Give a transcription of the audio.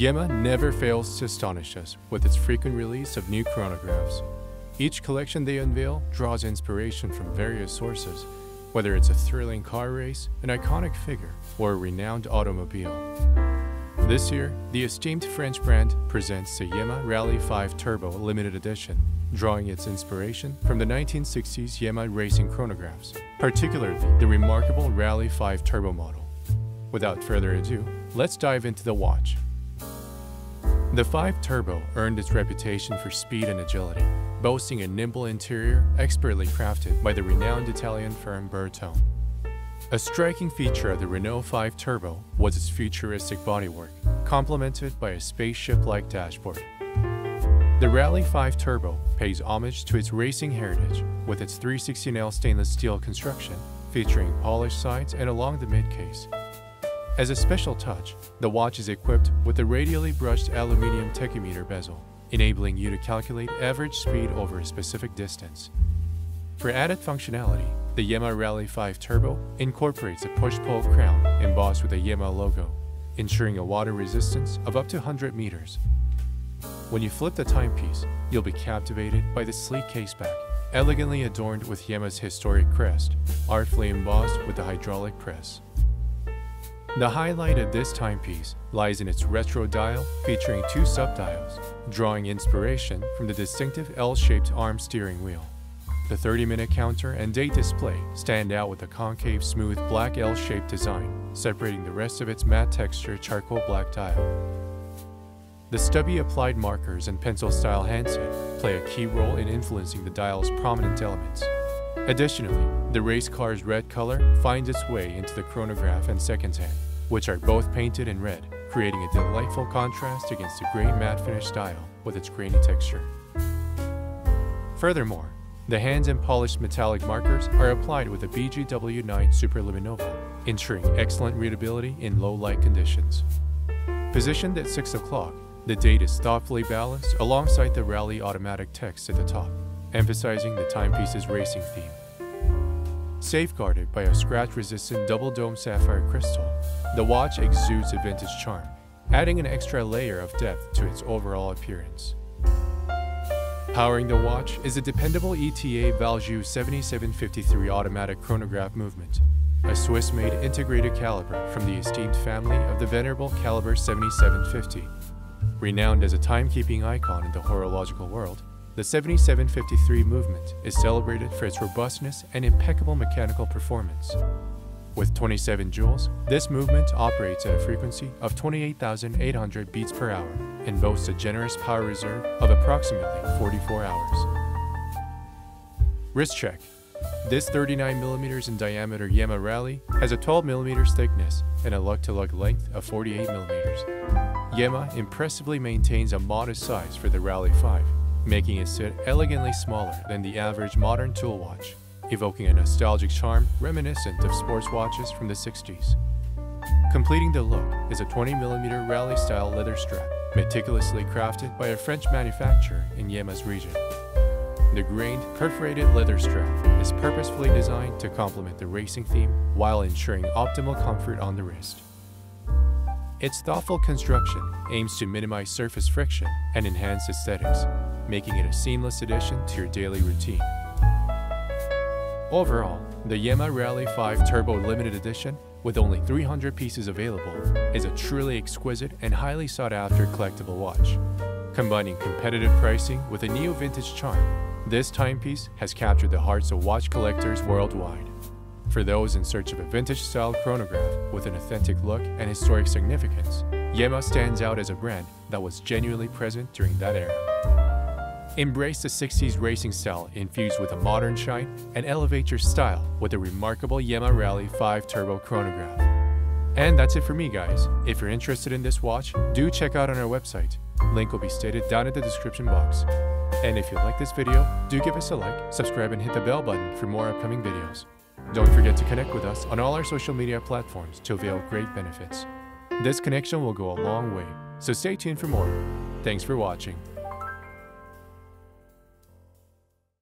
Yema never fails to astonish us with its frequent release of new chronographs. Each collection they unveil draws inspiration from various sources, whether it's a thrilling car race, an iconic figure, or a renowned automobile. This year, the esteemed French brand presents the Yema Rallye 5 Turbo Limited Edition, drawing its inspiration from the 1960s Yema racing chronographs, particularly the remarkable Rallye 5 Turbo model. Without further ado, let's dive into the watch. The 5 Turbo earned its reputation for speed and agility, boasting a nimble interior expertly crafted by the renowned Italian firm Bertone. A striking feature of the Renault 5 Turbo was its futuristic bodywork, complemented by a spaceship-like dashboard. The Rallye 5 Turbo pays homage to its racing heritage with its 316L stainless steel construction, featuring polished sides and along the midcase, as a special touch, the watch is equipped with a radially brushed aluminium tachymeter bezel, enabling you to calculate average speed over a specific distance. For added functionality, the Yema Rallye 5 Turbo incorporates a push-pull crown embossed with a Yema logo, ensuring a water resistance of up to 100 meters. When you flip the timepiece, you'll be captivated by the sleek caseback, elegantly adorned with Yema's historic crest, artfully embossed with the hydraulic press. The highlight of this timepiece lies in its retro dial featuring two subdials, drawing inspiration from the distinctive L-shaped arm steering wheel. The 30-minute counter and date display stand out with a concave smooth black L-shaped design, separating the rest of its matte texture charcoal black dial. The stubby applied markers and pencil-style handset play a key role in influencing the dial's prominent elements. Additionally, the race car's red color finds its way into the chronograph and seconds hand, which are both painted in red, creating a delightful contrast against the gray matte finish style with its grainy texture. Furthermore, the hands and polished metallic markers are applied with a BGW 9 Superluminova, ensuring excellent readability in low light conditions. Positioned at 6 o'clock, the date is thoughtfully balanced alongside the Rally automatic text at the top, emphasizing the timepiece's racing theme. Safeguarded by a scratch-resistant double-dome sapphire crystal, the watch exudes a vintage charm, adding an extra layer of depth to its overall appearance. Powering the watch is a dependable ETA Valjoux 7753 automatic chronograph movement, a Swiss-made integrated caliber from the esteemed family of the venerable Caliber 7750. Renowned as a timekeeping icon in the horological world, the 7753 movement is celebrated for its robustness and impeccable mechanical performance. With 27 jewels, this movement operates at a frequency of 28,800 beats per hour and boasts a generous power reserve of approximately 44 hours. Wrist check. This 39mm in diameter Yema Rallye has a 12mm thickness and a lug-to-lug length of 48mm. Yema impressively maintains a modest size for the Rallye 5, making it sit elegantly smaller than the average modern tool watch, evoking a nostalgic charm reminiscent of sports watches from the 60s. Completing the look is a 20mm rally-style leather strap, meticulously crafted by a French manufacturer in Yema's region. The grained, perforated leather strap is purposefully designed to complement the racing theme while ensuring optimal comfort on the wrist. Its thoughtful construction aims to minimize surface friction and enhance aesthetics, making it a seamless addition to your daily routine. Overall, the Yema Rallye 5 Turbo Limited Edition, with only 300 pieces available, is a truly exquisite and highly sought after collectible watch. Combining competitive pricing with a neo-vintage charm, this timepiece has captured the hearts of watch collectors worldwide. For those in search of a vintage-style chronograph with an authentic look and historic significance, Yema stands out as a brand that was genuinely present during that era. Embrace the 60s racing style infused with a modern shine and elevate your style with the remarkable Yema Rallye 5 Turbo chronograph. And that's it for me guys. If you're interested in this watch, do check out on our website. Link will be stated down in the description box. And if you like this video, do give us a like, subscribe and hit the bell button for more upcoming videos. Don't forget to connect with us on all our social media platforms to avail great benefits. This connection will go a long way, so stay tuned for more. Thanks for watching.